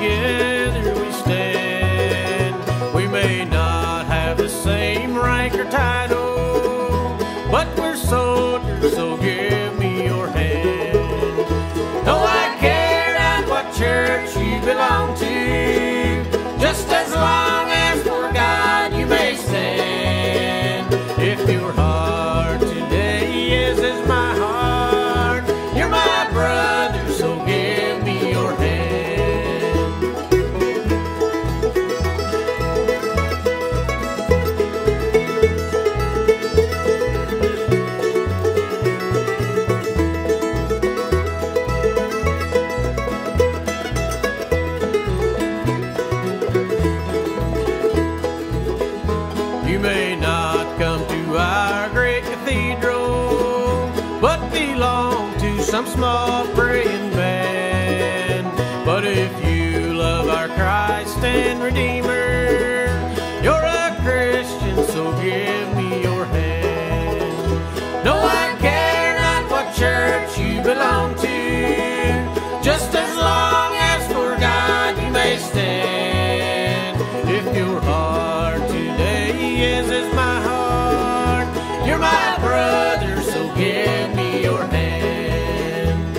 together we stand. We may not have the same rank or title, but we're soldiers, so give may not come to our great cathedral, but belong to some small praying band. But if you love our Christ and Redeemer, you're a Christian, so give me your hand. No, I care not what church you belong to, just as today is my heart, you're my brother, so give me your hand.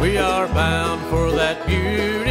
We are bound for that city